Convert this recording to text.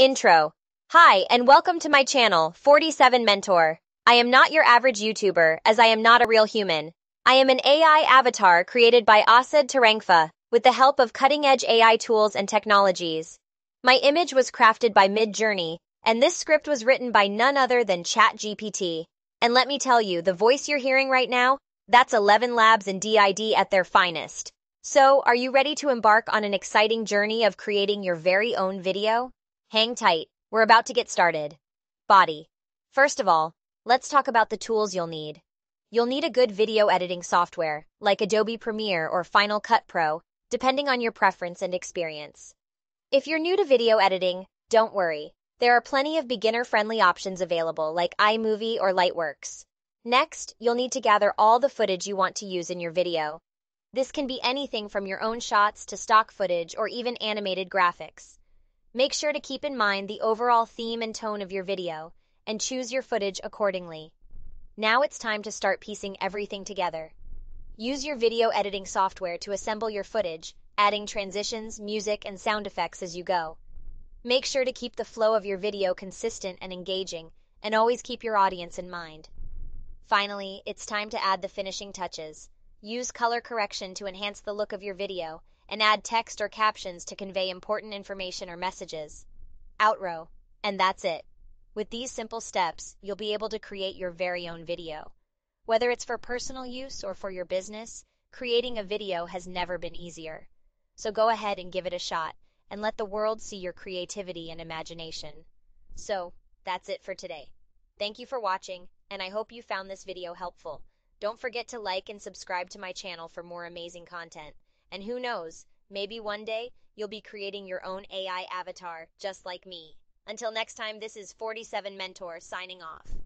Intro. Hi, and welcome to my channel, 47 Mentor. I am not your average YouTuber, as I am not a real human. I am an AI avatar created by Asad Tarangfa, with the help of cutting-edge AI tools and technologies. My image was crafted by Midjourney, and this script was written by none other than ChatGPT. And let me tell you, the voice you're hearing right now, that's Eleven Labs and D-ID at their finest. So, are you ready to embark on an exciting journey of creating your very own video? Hang tight, we're about to get started. Body. First of all, let's talk about the tools you'll need. You'll need a good video editing software, like Adobe Premiere or Final Cut Pro, depending on your preference and experience. If you're new to video editing, don't worry. There are plenty of beginner-friendly options available, like iMovie or Lightworks. Next, you'll need to gather all the footage you want to use in your video. This can be anything from your own shots to stock footage or even animated graphics. Make sure to keep in mind the overall theme and tone of your video, and choose your footage accordingly. Now it's time to start piecing everything together. Use your video editing software to assemble your footage, adding transitions, music, and sound effects as you go. Make sure to keep the flow of your video consistent and engaging, and always keep your audience in mind. Finally, it's time to add the finishing touches. Use color correction to enhance the look of your video and add text or captions to convey important information or messages. Outro. And that's it. With these simple steps, you'll be able to create your very own video. Whether it's for personal use or for your business, creating a video has never been easier. So go ahead and give it a shot and let the world see your creativity and imagination. So, that's it for today. Thank you for watching, and I hope you found this video helpful. Don't forget to like and subscribe to my channel for more amazing content. And who knows, maybe one day you'll be creating your own AI avatar just like me. Until next time, this is 47 Mentor signing off.